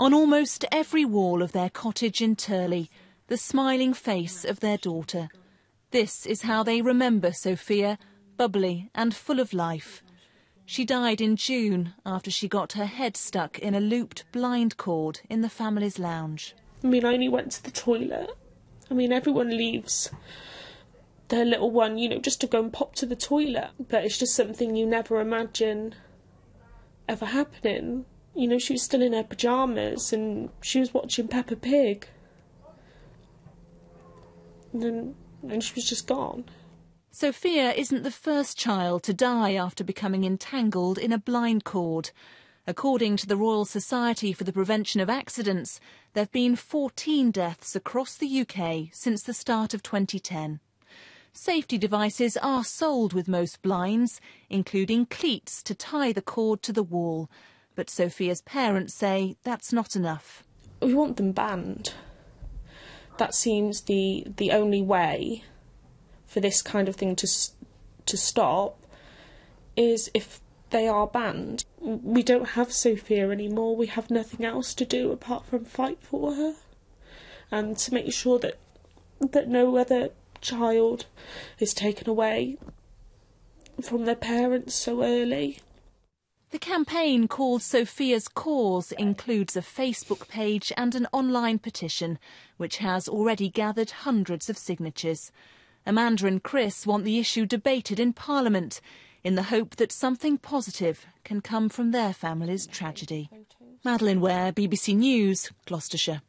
On almost every wall of their cottage in Tirley, the smiling face of their daughter. This is how they remember Sophia, bubbly and full of life. She died in June after she got her head stuck in a looped blind cord in the family's lounge. I mean, I only went to the toilet. I mean, everyone leaves their little one, you know, just to go and pop to the toilet. But it's just something you never imagine ever happening. You know, she was still in her pyjamas and she was watching Peppa Pig. And then and she was just gone. Sophia isn't the first child to die after becoming entangled in a blind cord. According to the Royal Society for the Prevention of Accidents, there have been 14 deaths across the UK since the start of 2010. Safety devices are sold with most blinds, including cleats to tie the cord to the wall. But Sophia's parents say that's not enough. We want them banned. That seems the the only way for this kind of thing to to stop is if they are banned. We don't have Sophia anymore. We have nothing else to do apart from fight for her and to make sure that that no other child is taken away from their parents so early. The campaign called Sophia's Cause includes a Facebook page and an online petition, which has already gathered hundreds of signatures. Amanda and Chris want the issue debated in Parliament in the hope that something positive can come from their family's tragedy. Madeline Ware, BBC News, Gloucestershire.